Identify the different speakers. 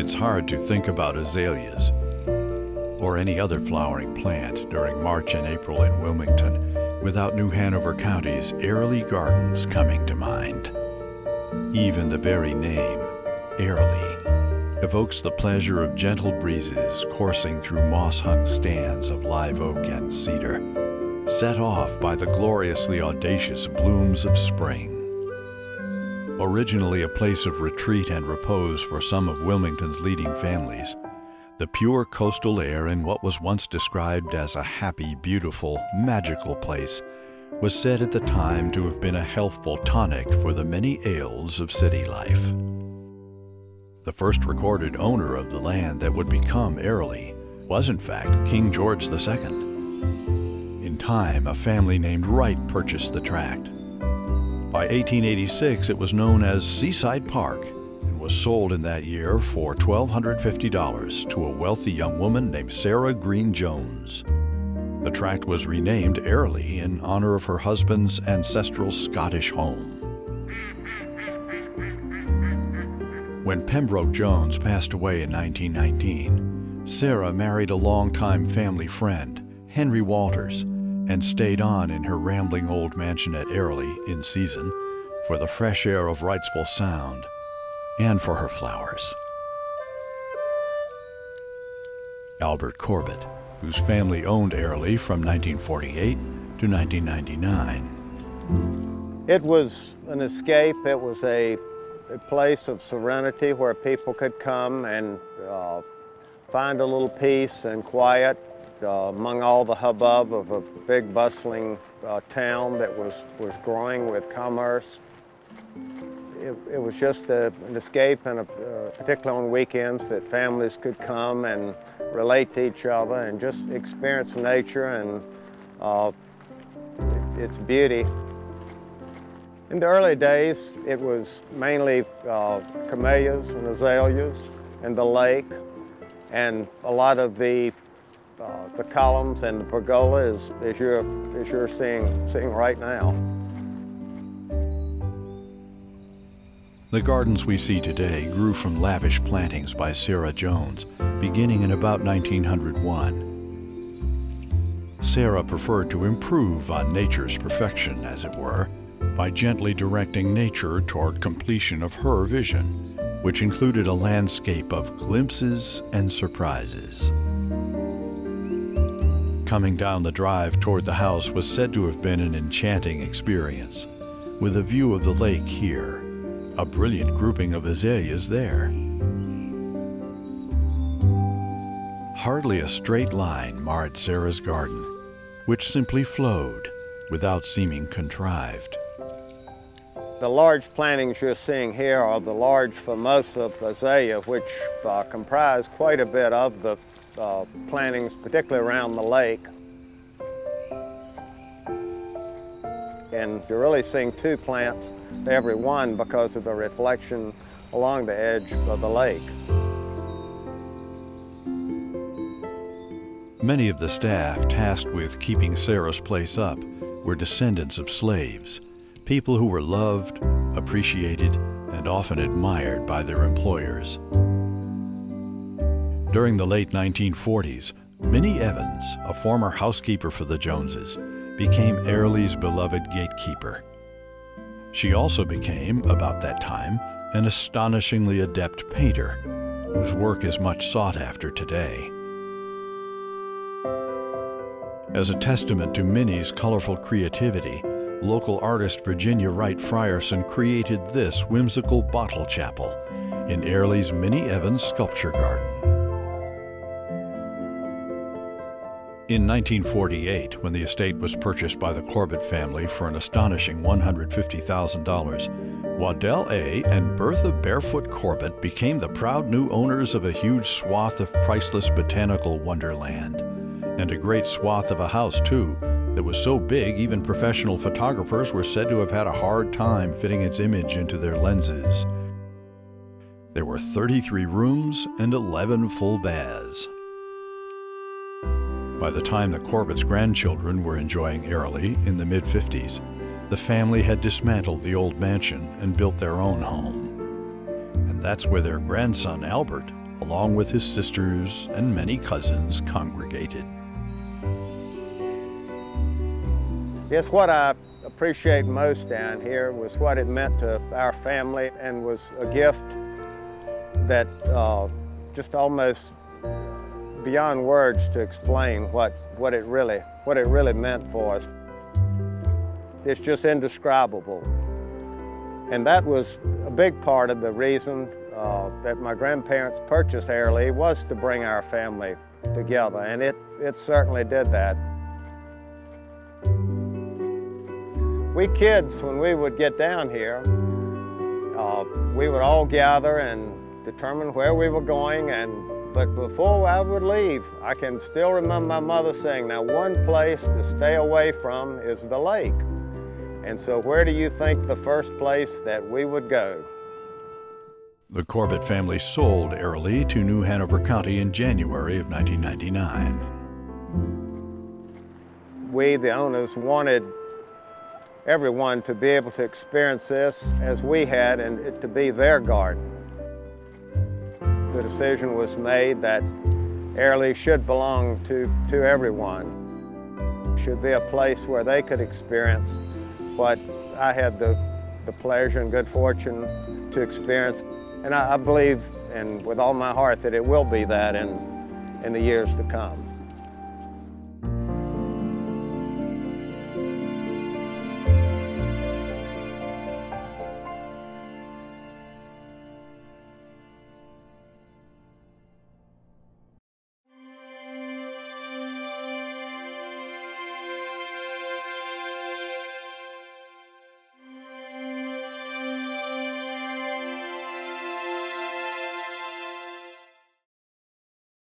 Speaker 1: It's hard to think about azaleas or any other flowering plant during March and April in Wilmington without New Hanover County's Airlie Gardens coming to mind. Even the very name, Airlie, evokes the pleasure of gentle breezes coursing through moss-hung stands of live oak and cedar, set off by the gloriously audacious blooms of spring. Originally a place of retreat and repose for some of Wilmington's leading families, the pure coastal air in what was once described as a happy, beautiful, magical place was said at the time to have been a healthful tonic for the many ails of city life. The first recorded owner of the land that would become Airlie was in fact King George II. In time, a family named Wright purchased the tract. By 1886, it was known as Seaside Park and was sold in that year for $1,250 to a wealthy young woman named Sarah Green Jones. The tract was renamed Airlie in honor of her husband's ancestral Scottish home. When Pembroke Jones passed away in 1919, Sarah married a longtime family friend, Henry Walters, and stayed on in her rambling old mansion at Airlie in season for the fresh air of Wrightsville Sound and for her flowers. Albert Corbett, whose family owned Airlie from 1948 to 1999.
Speaker 2: It was an escape. It was a, a place of serenity where people could come and uh, find a little peace and quiet uh, among all the hubbub of a big bustling uh, town that was, was growing with commerce. It, it was just a, an escape, and a, uh, particularly on weekends, that families could come and relate to each other and just experience nature and uh, its beauty. In the early days, it was mainly uh, camellias and azaleas and the lake, and a lot of the uh, the columns and the pergola as you're, as you're seeing, seeing right now.
Speaker 1: The gardens we see today grew from lavish plantings by Sarah Jones, beginning in about 1901. Sarah preferred to improve on nature's perfection, as it were, by gently directing nature toward completion of her vision, which included a landscape of glimpses and surprises. Coming down the drive toward the house was said to have been an enchanting experience, with a view of the lake here, a brilliant grouping of azaleas there. Hardly a straight line marred Sarah's garden, which simply flowed without seeming contrived.
Speaker 2: The large plantings you're seeing here are the large Formosa azalea, which uh, comprise quite a bit of the uh, plantings, particularly around the lake. And you're really seeing two plants to every one because of the reflection along the edge of the lake.
Speaker 1: Many of the staff tasked with keeping Sarah's place up were descendants of slaves, people who were loved, appreciated, and often admired by their employers. During the late 1940s, Minnie Evans, a former housekeeper for the Joneses, became Airlie's beloved gatekeeper. She also became, about that time, an astonishingly adept painter, whose work is much sought after today. As a testament to Minnie's colorful creativity, local artist Virginia Wright Frierson created this whimsical bottle chapel in Airlie's Minnie Evans Sculpture Garden. In 1948, when the estate was purchased by the Corbett family for an astonishing $150,000, Waddell A. and Bertha Barefoot Corbett became the proud new owners of a huge swath of priceless botanical wonderland. And a great swath of a house, too, that was so big even professional photographers were said to have had a hard time fitting its image into their lenses. There were 33 rooms and 11 full baths. By the time the Corbett's grandchildren were enjoying Airlie in the mid 50s, the family had dismantled the old mansion and built their own home. And that's where their grandson Albert along with his sisters and many cousins, congregated.
Speaker 2: Yes, what I appreciate most down here was what it meant to our family and was a gift that uh, just almost beyond words to explain what, what, it really, what it really meant for us. It's just indescribable. And that was a big part of the reason uh, that my grandparents purchased Airlie was to bring our family together, and it, it certainly did that. We kids, when we would get down here, uh, we would all gather and determine where we were going and but before I would leave, I can still remember my mother saying, now one place to stay away from is the lake. And so where do you think the first place that we would go?
Speaker 1: The Corbett family sold Airlie to New Hanover County in January of 1999.
Speaker 2: We, the owners, wanted everyone to be able to experience this as we had and it to be their garden the decision was made that Airlie should belong to, to everyone. Should be a place where they could experience what I had the, the pleasure and good fortune to experience. And I, I believe, and with all my heart, that it will be that in, in the years to come.